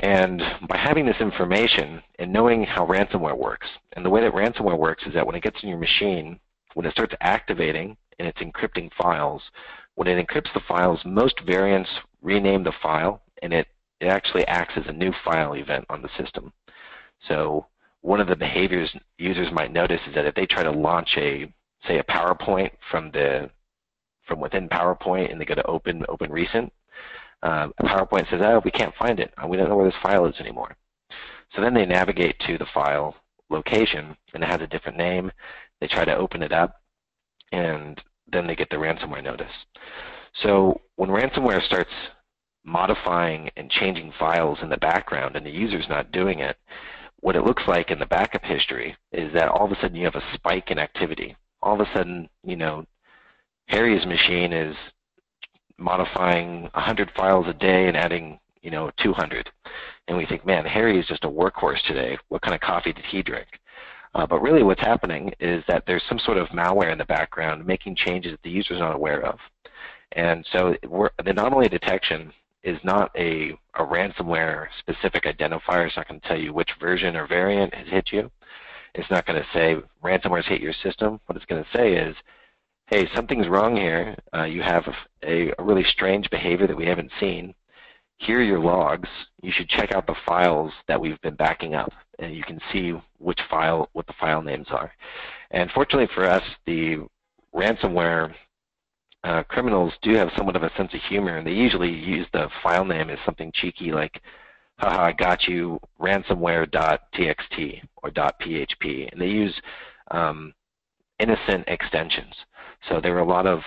And by having this information and knowing how ransomware works, and the way that ransomware works is that when it gets in your machine, when it starts activating and it's encrypting files, when it encrypts the files, most variants rename the file and it, it actually acts as a new file event on the system. So one of the behaviors users might notice is that if they try to launch a, say, a PowerPoint from the from within PowerPoint and they go to open open recent, uh, PowerPoint says, oh, we can't find it. We don't know where this file is anymore. So then they navigate to the file location and it has a different name. They try to open it up and then they get the ransomware notice. So when ransomware starts modifying and changing files in the background and the user's not doing it, what it looks like in the backup history is that all of a sudden you have a spike in activity. All of a sudden, you know, Harry's machine is modifying 100 files a day and adding, you know, 200. And we think, man, Harry is just a workhorse today. What kind of coffee did he drink? Uh, but really what's happening is that there's some sort of malware in the background making changes that the user is not aware of. And so the anomaly detection is not a, a ransomware specific identifier. It's not going to tell you which version or variant has hit you. It's not going to say ransomware has hit your system. What it's going to say is, hey, something's wrong here. Uh, you have a, a really strange behavior that we haven't seen. Here are your logs. You should check out the files that we've been backing up, and you can see which file, what the file names are. And fortunately for us, the ransomware uh, criminals do have somewhat of a sense of humor, and they usually use the file name as something cheeky like, haha, I got you, ransomware.txt or .php, and they use um, innocent extensions. So there are a lot of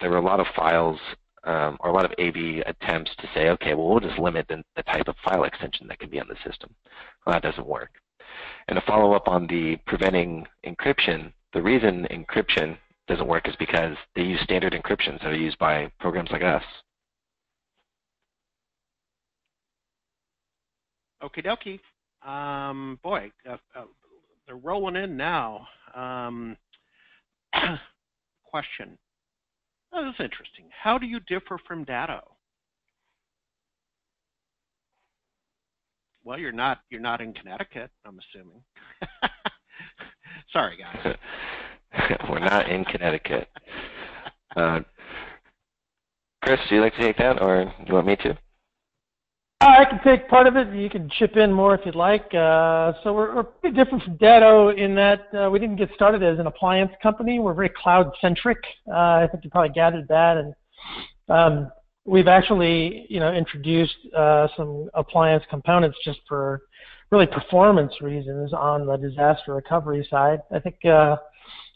there are a lot of files um, or a lot of AV attempts to say, okay, well, we'll just limit the, the type of file extension that can be on the system. Well, that doesn't work. And to follow up on the preventing encryption, the reason encryption doesn't work is because they use standard encryptions that are used by programs like us. Okie dokie. Um, boy, uh, uh, they're rolling in now. Um, question. Oh, this is interesting. How do you differ from Datto? Well, you're not you're not in Connecticut, I'm assuming. Sorry, guys. We're not in Connecticut. Uh, Chris, do you like to take that, or do you want me to? Uh, I can take part of it. You can chip in more if you'd like. Uh, so we're, we're, pretty different from Datto in that uh, we didn't get started as an appliance company. We're very cloud-centric. Uh, I think you probably gathered that. And um, we've actually, you know, introduced uh, some appliance components just for really performance reasons on the disaster recovery side. I think uh,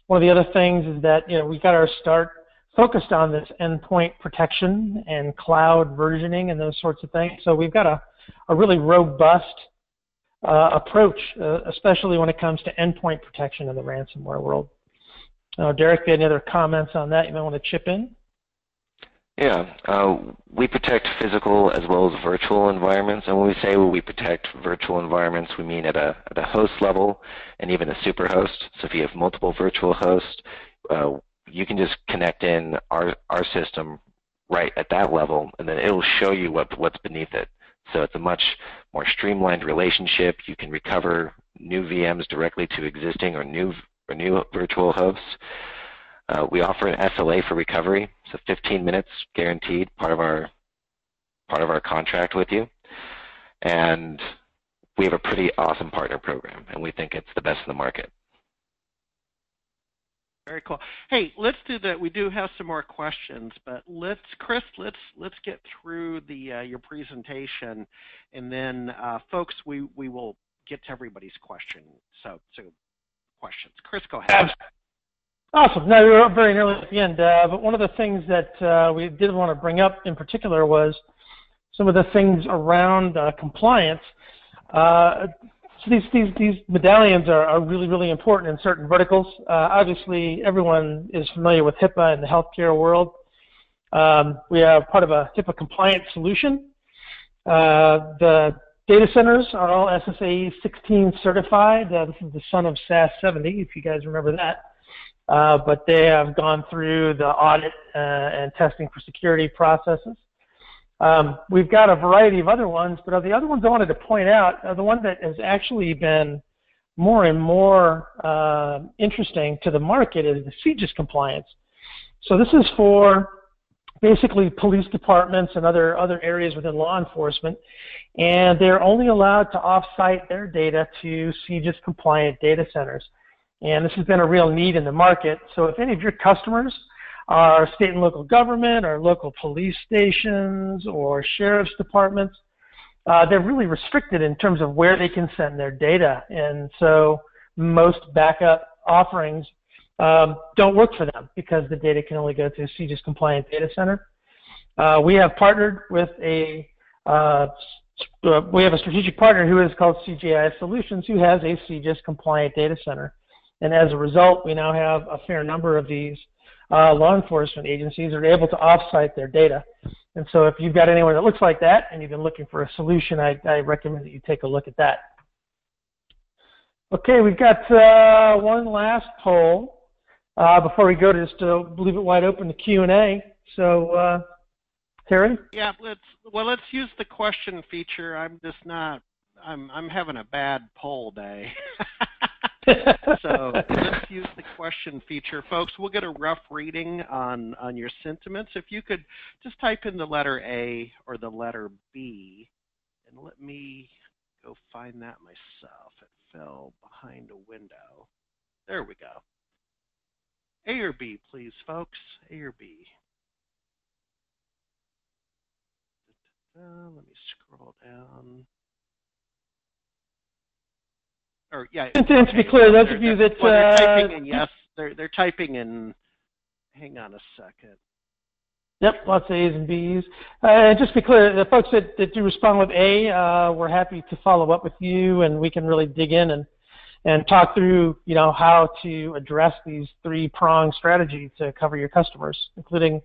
one of the other things is that you know we got our start focused on this endpoint protection and cloud versioning and those sorts of things. So we've got a, a really robust uh, approach, uh, especially when it comes to endpoint protection in the ransomware world. Derek, do you have any other comments on that you might want to chip in? Yeah, uh, we protect physical as well as virtual environments. And when we say we protect virtual environments, we mean at a, at a host level and even a superhost. So if you have multiple virtual hosts, uh, you can just connect in our, our system right at that level, and then it'll show you what, what's beneath it. So it's a much more streamlined relationship. You can recover new VMs directly to existing or new, or new virtual hosts. Uh, we offer an SLA for recovery, so 15 minutes guaranteed, part of our part of our contract with you. And we have a pretty awesome partner program, and we think it's the best in the market. Very cool. Hey, let's do that. We do have some more questions, but let's, Chris, let's let's get through the uh, your presentation, and then, uh, folks, we we will get to everybody's question. So, so questions. Chris, go ahead. Awesome. Now, we are very nearly at the end, uh, but one of the things that uh, we did want to bring up in particular was some of the things around uh, compliance. Uh, so these, these, these medallions are, are really, really important in certain verticals. Uh, obviously, everyone is familiar with HIPAA in the healthcare world. Um, we are part of a HIPAA compliant solution. Uh, the data centers are all SSAE 16 certified. this is the son of SAS 70, if you guys remember that. Uh, but they have gone through the audit uh, and testing for security processes. Um, we've got a variety of other ones, but of the other ones I wanted to point out, uh, the one that has actually been more and more uh, interesting to the market is the CJIS compliance. So this is for basically police departments and other other areas within law enforcement, and they're only allowed to offsite their data to CJIS compliant data centers. And this has been a real need in the market. So if any of your customers are state and local government or local police stations or sheriff's departments, uh, they're really restricted in terms of where they can send their data. And so most backup offerings um, don't work for them because the data can only go to a CJIS compliant data center. Uh, we have partnered with a uh, we have a strategic partner who is called CJI Solutions who has a CJIS compliant data center. And as a result, we now have a fair number of these uh, law enforcement agencies are able to offsite their data. And so if you've got anyone that looks like that and you've been looking for a solution, I, I recommend that you take a look at that. Okay, we've got uh, one last poll uh, before we go to just to leave it wide open to Q&A. So, uh, Terry? Yeah, let's, well, let's use the question feature. I'm just not, I'm, I'm having a bad poll day. so let's use the question feature. Folks, we'll get a rough reading on, on your sentiments. If you could just type in the letter A or the letter B, and let me go find that myself. It fell behind a window. There we go. A or B, please, folks. A or B. let me scroll down or yeah. And to, to be clear, those of you that well, they're uh, typing in yes, they're they're typing in. Hang on a second. Yep, lots of A's and B's. Uh, just to be clear, the folks that, that do respond with A, uh, we're happy to follow up with you, and we can really dig in and and talk through, you know, how to address these three-pronged strategy to cover your customers, including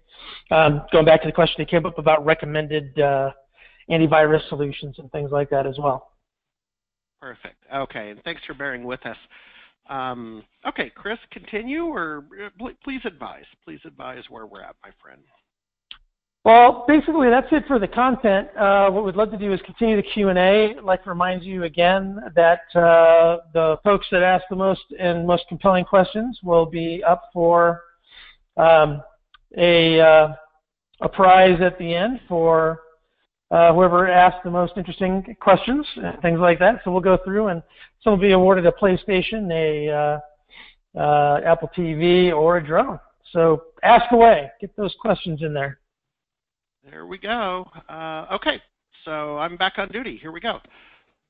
um, going back to the question that came up about recommended uh, antivirus solutions and things like that as well. Perfect. Okay, and thanks for bearing with us. Um, okay, Chris, continue or uh, please advise. Please advise where we're at, my friend. Well, basically, that's it for the content. Uh, what we'd love to do is continue the Q&A. I'd like to remind you again that uh, the folks that ask the most and most compelling questions will be up for um, a, uh, a prize at the end for uh, whoever asked the most interesting questions and things like that. So we'll go through and some will be awarded a PlayStation, a uh, uh, Apple TV, or a drone. So ask away. Get those questions in there. There we go. Uh, okay, so I'm back on duty. Here we go.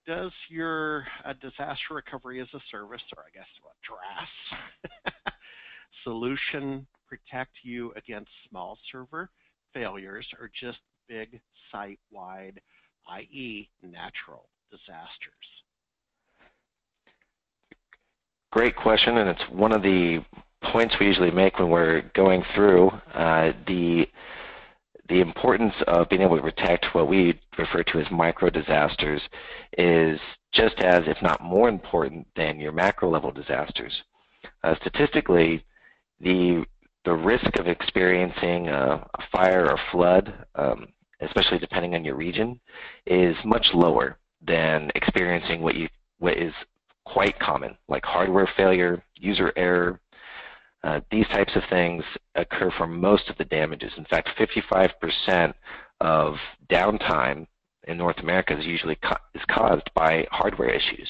Does your uh, disaster recovery as a service, or I guess what, DRaaS, solution protect you against small server failures or just big site-wide, i.e. natural disasters? Great question, and it's one of the points we usually make when we're going through uh, the the importance of being able to protect what we refer to as micro disasters is just as, if not more important than your macro level disasters. Uh, statistically, the the risk of experiencing a, a fire or flood, um, especially depending on your region, is much lower than experiencing what you what is quite common, like hardware failure, user error, uh, these types of things occur for most of the damages. In fact, 55% of downtime in North America is usually is caused by hardware issues.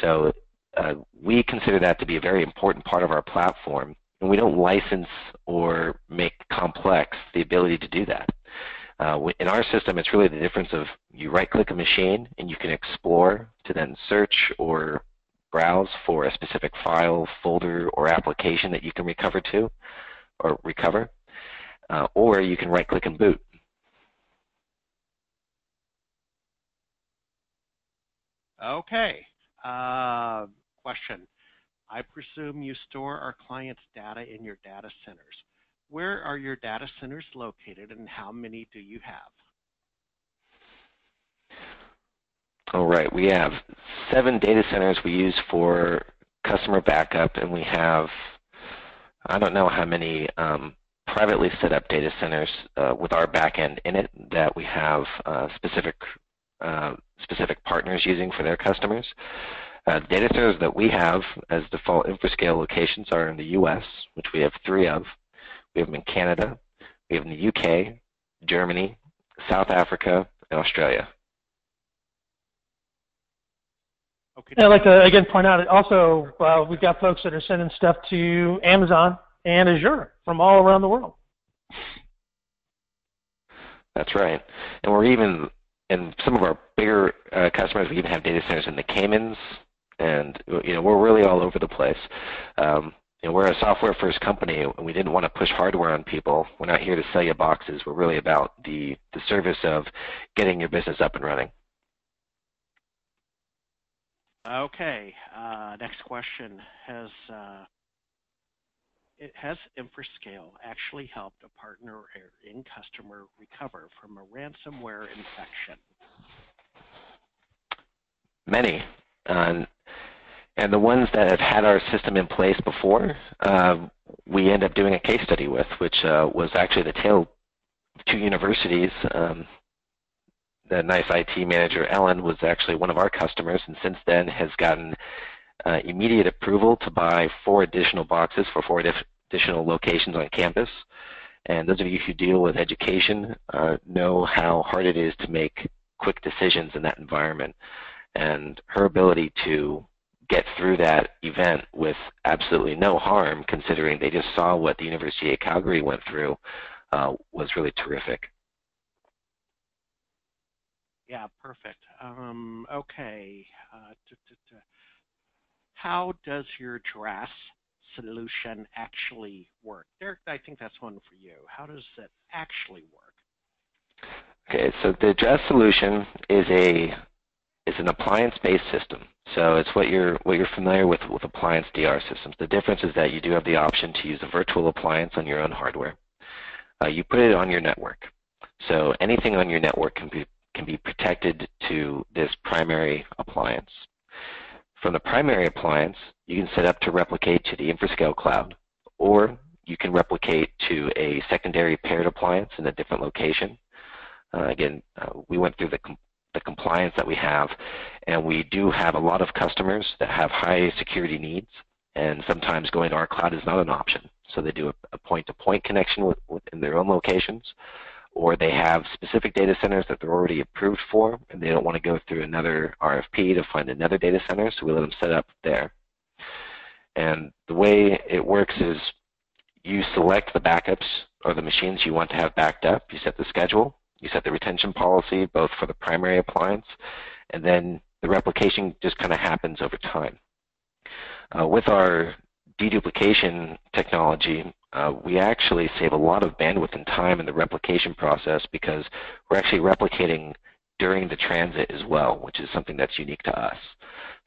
So uh, we consider that to be a very important part of our platform, and we don't license or make complex the ability to do that. Uh, in our system, it's really the difference of you right-click a machine and you can explore to then search or browse for a specific file, folder, or application that you can recover to or recover, uh, or you can right-click and boot. Okay. Uh, question. I presume you store our clients' data in your data centers. Where are your data centers located and how many do you have? All right, we have seven data centers we use for customer backup, and we have, I don't know how many um, privately set up data centers uh, with our backend in it that we have uh, specific uh, specific partners using for their customers. Uh, data centers that we have as default InfraScale locations are in the U.S., which we have three of. We have them in Canada, we have them in the U.K., Germany, South Africa, and Australia. Okay. I'd like to again point out also uh, we've got folks that are sending stuff to Amazon and Azure from all around the world. That's right, and we're even in some of our bigger uh, customers. We even have data centers in the Caymans, and you know we're really all over the place. Um, you know, we're a software-first company, and we didn't want to push hardware on people. We're not here to sell you boxes. We're really about the the service of getting your business up and running. Okay, uh, next question. Has uh, it has InfraScale actually helped a partner or in customer recover from a ransomware infection? Many. Um, and the ones that have had our system in place before, uh, we end up doing a case study with, which uh, was actually the of two universities um, the nice IT manager, Ellen, was actually one of our customers, and since then has gotten uh, immediate approval to buy four additional boxes for four additional locations on campus. And those of you who deal with education uh, know how hard it is to make quick decisions in that environment. And her ability to get through that event with absolutely no harm, considering they just saw what the University of Calgary went through, uh, was really terrific. Yeah, perfect. Um, okay. Uh, How does your DRaaS solution actually work? Derek, I think that's one for you. How does it actually work? Okay, so the DRaaS solution is a is an appliance-based system. So it's what you're what you're familiar with with appliance DR systems. The difference is that you do have the option to use a virtual appliance on your own hardware. Uh, you put it on your network. So anything on your network can be can be protected to this primary appliance. From the primary appliance, you can set up to replicate to the InfraScale cloud, or you can replicate to a secondary paired appliance in a different location. Uh, again, uh, we went through the, the compliance that we have, and we do have a lot of customers that have high security needs, and sometimes going to our cloud is not an option. So they do a point-to-point -point connection with, within their own locations, or they have specific data centers that they're already approved for, and they don't want to go through another RFP to find another data center, so we let them set up there. And the way it works is you select the backups or the machines you want to have backed up. You set the schedule. You set the retention policy both for the primary appliance, and then the replication just kind of happens over time. Uh, with our deduplication technology, uh, we actually save a lot of bandwidth and time in the replication process because we're actually replicating during the transit as well, which is something that's unique to us.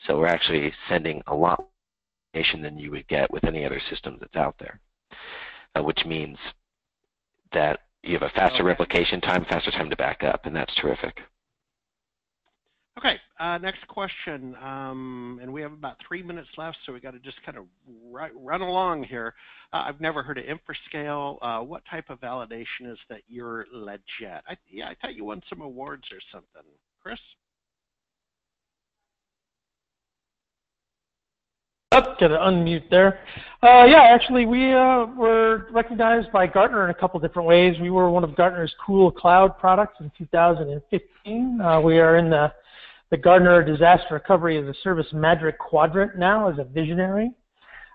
So we're actually sending a lot more information than you would get with any other system that's out there uh, which means that you have a faster okay. replication time, faster time to back up, and that's terrific. Okay, uh, next question, um, and we have about three minutes left, so we got to just kind of run along here. Uh, I've never heard of InfraScale. Uh, what type of validation is that you're legit? I, yeah, I thought you won some awards or something, Chris. Up, get to unmute there. Uh, yeah, actually, we uh, were recognized by Gartner in a couple different ways. We were one of Gartner's cool cloud products in 2015. Uh, we are in the, the Gartner Disaster Recovery as a Service Magic Quadrant now as a visionary.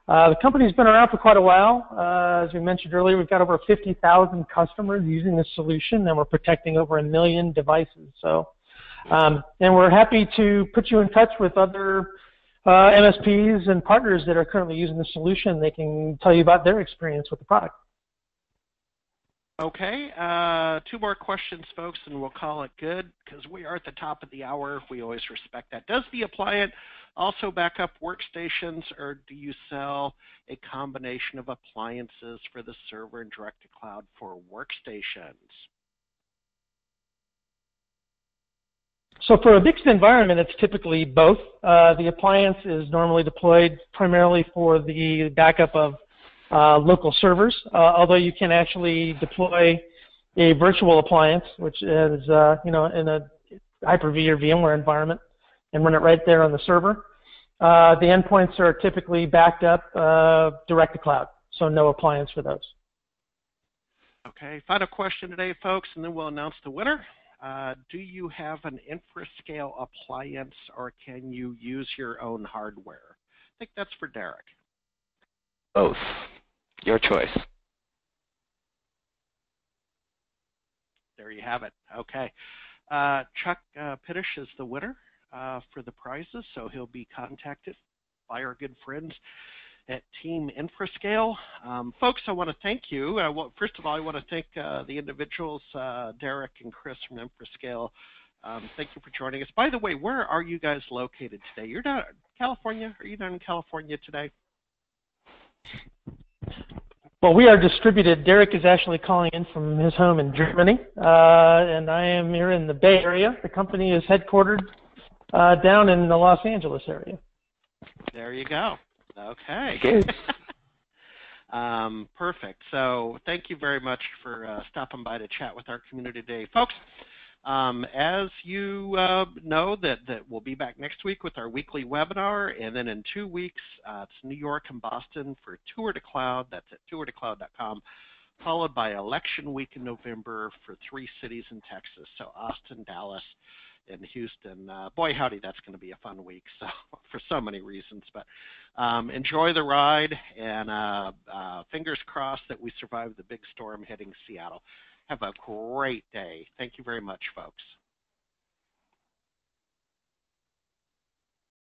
Uh, the company's been around for quite a while. Uh, as we mentioned earlier, we've got over 50,000 customers using the solution, and we're protecting over a million devices. So, um, and we're happy to put you in touch with other uh, MSPs and partners that are currently using the solution. They can tell you about their experience with the product. Okay, uh, two more questions, folks, and we'll call it good because we are at the top of the hour. We always respect that. Does the appliance also back up workstations, or do you sell a combination of appliances for the server and direct to cloud for workstations? So for a mixed environment, it's typically both. Uh, the appliance is normally deployed primarily for the backup of uh, local servers, uh, although you can actually deploy a virtual appliance, which is uh, you know in a Hyper-V or VMware environment, and run it right there on the server. Uh, the endpoints are typically backed up uh, direct to cloud, so no appliance for those. Okay, final question today, folks, and then we'll announce the winner. Uh, do you have an InfraScale appliance or can you use your own hardware? I think that's for Derek. Both. Your choice. There you have it. Okay. Uh, Chuck uh, Pittish is the winner uh, for the prizes, so he'll be contacted by our good friends at Team InfraScale. Um, folks, I want to thank you. Uh, well, first of all, I want to thank uh, the individuals, uh, Derek and Chris from InfraScale. Um, thank you for joining us. By the way, where are you guys located today? You're down in California? Are you down in California today? Well, we are distributed. Derek is actually calling in from his home in Germany, uh, and I am here in the Bay Area. The company is headquartered uh, down in the Los Angeles area. There you go. Okay. um, perfect. So thank you very much for uh, stopping by to chat with our community today. Folks, um, as you uh, know, that, that we'll be back next week with our weekly webinar, and then in two weeks, uh, it's New York and Boston for Tour to Cloud. That's at tourtocloud.com, followed by election week in November for three cities in Texas, so Austin, Dallas, in Houston. Uh, boy, howdy, that's going to be a fun week. So for so many reasons, but um, enjoy the ride and uh, uh, fingers crossed that we survive the big storm hitting Seattle. Have a great day. Thank you very much, folks.